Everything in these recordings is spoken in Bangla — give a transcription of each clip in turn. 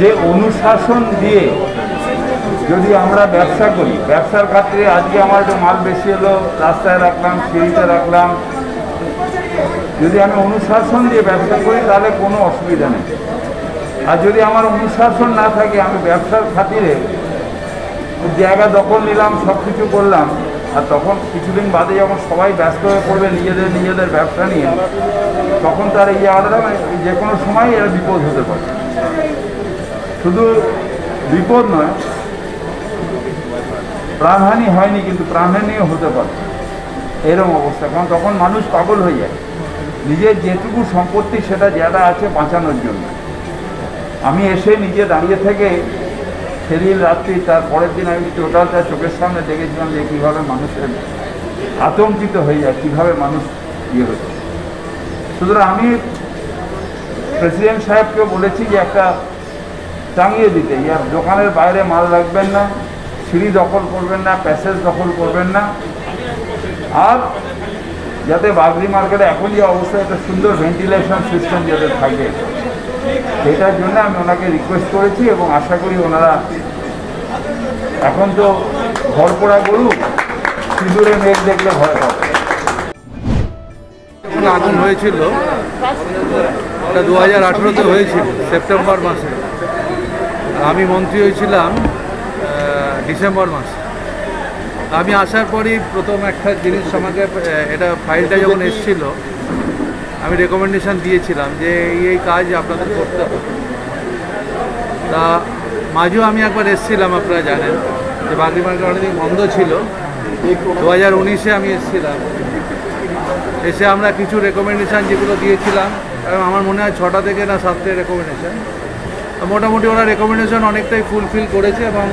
যে অনুশাসন দিয়ে যদি আমরা ব্যবসা করি, ব্যবসার ক্ষেত্রে আজকে আমার একটু মাল বেশি এলো, রাস্তায় রাখলাম, সিঁড়িতে রাখলাম। যদি আমি অনুশাসন দিয়ে ব্যবসা করি, তাহলে কোনো অসুবিধা নেই। আর যদি আমার অনুশাসন না থাকে, আমি ব্যবসার খাতিরে জায়গা দখল নিলাম সব কিছু করলাম, আর তখন কিছুদিন বাদে যখন সবাই ব্যস্ত হয়ে পড়বে, নিজেদের নিজেদের ব্যবসা নিয়ে, তখন তার এই জায়গাটা যে কোনো সময় এরা বিপদ হতে পারে। শুধু বিপদ নয়, প্রাণহানি হয়নি, কিন্তু প্রাণহানিও হতে পারে। এরকম অবস্থা। কারণ তখন মানুষ পাগল হয়ে যায়। নিজের যেটুকু সম্পত্তি, সেটা যেটা আছে, বাঁচানোর জন্য। আমি এসে নিজে দাঁড়িয়ে থেকে সেদিন রাত্রি, তার পরের দিন আমি টোটালটা চোখের সামনে দেখেছিলাম যে কীভাবে মানুষের আতঙ্কিত হয়ে যায়, কীভাবে মানুষ ইয়ে হচ্ছে সুতরাং আমি প্রেসিডেন্ট সাহেবকে বলেছি যে একটা টাঙিয়ে দিতে। ইয়ার দোকানের বাইরে মাল রাখবেন না, সিঁড়ি দখল করবেন না, প্যাসেজ দখল করবেন না। আর যাতে বাগরি মার্কেটে এখন যে অবস্থা একটা সুন্দর ভেন্টিলেশন সিস্টেম যাতে থাকে। সেটার জন্য আমি ওনাকে রিকোয়েস্ট করেছি এবং আশা করি ওনারা এখন তো ঘর পোড়া গরু, সিঁদুরে মেঘ দেখলে ভয় পাবে। আগুন হয়েছিল, এটা দু হাজার আঠেরোতে হয়েছিল, সেপ্টেম্বর মাসে। আমি মন্ত্রী হয়েছিলাম ডিসেম্বর মাসে। আমি আসার পরই প্রথম একটা জিনিস আমাকে এটা ফাইলটা যখন এসেছিল, আমি রেকমেন্ডেশান দিয়েছিলাম যে এই কাজ আপনাদের করতে হবে। তা মাঝেও আমি একবার এসেছিলাম, আপনারা জানেন, যে বাগরি মার্কেট অনেকদিন বন্ধ ছিল। দু হাজার উনিশে আমি এসেছিলাম। এসে আমরা কিছু রেকমেন্ডেশান যেগুলো দিয়েছিলাম আমার মনে হয় ছটা থেকে না সাতটা রেকমেন্ডেশান মোটামুটি ওরা রেকমেন্ডেশন অনেকটাই ফুলফিল করেছে এবং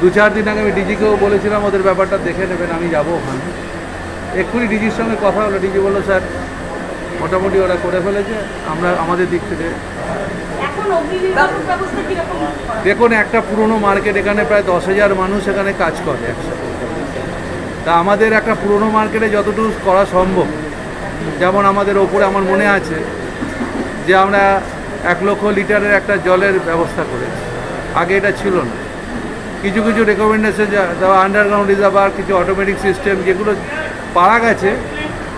দু চার দিন আগে আমি ডিজিকেও বলেছিলাম ওদের ব্যাপারটা দেখে নেবেন আমি যাব ওখানে। এক্ষুনি ডিজির সঙ্গে কথা হলো ডিজি বলল স্যার মোটামুটি ওরা করে ফেলেছে আমরা আমাদের দিক থেকে দেখুন একটা পুরনো মার্কেট এখানে প্রায় দশ হাজার মানুষ এখানে কাজ করে একসাথে। তা আমাদের একটা পুরনো মার্কেটে যতটুকু করা সম্ভব যেমন আমাদের ওপরে আমার মনে আছে যে আমরা এক লক্ষ লিটারের একটা জলের ব্যবস্থা করেছি। আগে এটা ছিল না। কিছু কিছু রেকমেন্ডেশন দেওয়া আন্ডারগ্রাউন্ড রিজার্ভার কিছু অটোমেটিক সিস্টেম যেগুলো পারা গেছে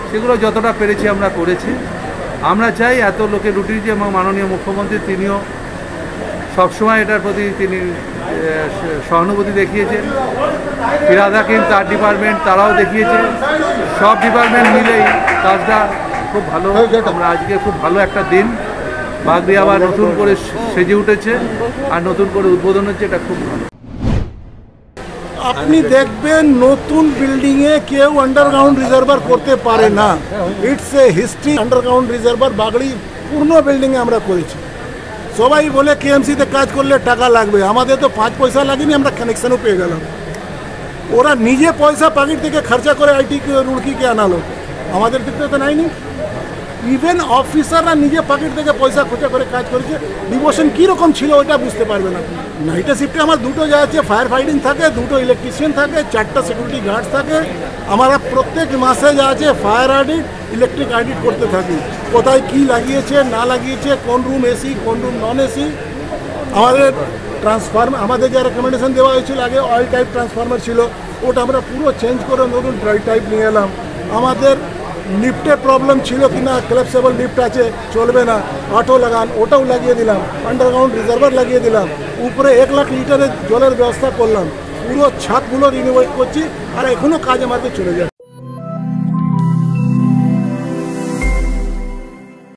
সেগুলো যতটা পেরেছি আমরা করেছি। আমরা চাই এত লোকের রুটিন যে এবং মাননীয় মুখ্যমন্ত্রী তিনিও সবসময় এটার প্রতি তিনি সহানুভূতি দেখিয়েছেন। ফিরাদ হাকিম তার ডিপার্টমেন্ট তারাও দেখিয়েছে। সব ডিপার্টমেন্ট মিলেই কাজটা খুব ভালো। আমরা আজকে খুব ভালো একটা দিন। বাগদি আবার নতুন করে সেজে উঠেছে আর নতুন করে উদ্বোধন হচ্ছে, এটা খুব ভালো। আপনি দেখবেন নতুন বিল্ডিং এ কেউ আন্ডারগ্রাউন্ড রিজার্ভার করতে পারে না। It's a history underground reservoir Bagri পূর্ণ বিল্ডিং এ আমরা করেছি। সবাই বলে কেএমসিতে কাজ করলে টাকা লাগবে। আমাদের তো পাঁচ পয়সা লাগেনি, আমরা কানেকশনও পেয়ে গেলাম। ওরা নিজে পয়সা পাকিট থেকে খরচা করে আইটি রুড়কিকে আনালো। আমাদের দিক থেকে তো নাইনি ইভেন অফিসাররা নিজে পকেট থেকে পয়সা খরচা করে কাজ করেছে। ডিভোশন কীরকম ছিল ওটা বুঝতে পারবে না নাইটে শিফটে আমার দুটো যা আছে ফায়ার ফাইটিং থাকে, দুটো ইলেকট্রিশিয়ান থাকে, চারটা সিকিউরিটি গার্ডস থাকে। আমরা প্রত্যেক মাসে যা আছে ফায়ার অডিট ইলেকট্রিক অডিট করতে থাকি। কোথায় কি লাগিয়েছে, না লাগিয়েছে, কোন রুম এসি কোন রুম নন এসি আমাদের ট্রান্সফার্ম আমাদের যা রেকমেন্ডেশন দেওয়া হয়েছিল, আগে অয়েল টাইপ ট্রান্সফরমার ছিল। ওটা আমরা পুরো চেঞ্জ করে নতুন ড্রাই টাইপ নিয়ে এলাম। আমাদের লিফটের প্রবলেম ছিল কি না ক্লেপসেবল লিফট আছে, চলবে না অটো লাগান, ওটাও লাগিয়ে দিলাম আন্ডারগ্রাউন্ড রিজার্ভার লাগিয়ে দিলাম, উপরে এক লাখ লিটারের জলের ব্যবস্থা করলাম, পুরো ছাদগুলো রিনোভেট করছি, আর এখনও কাজ আমাদের চলে যাচ্ছে।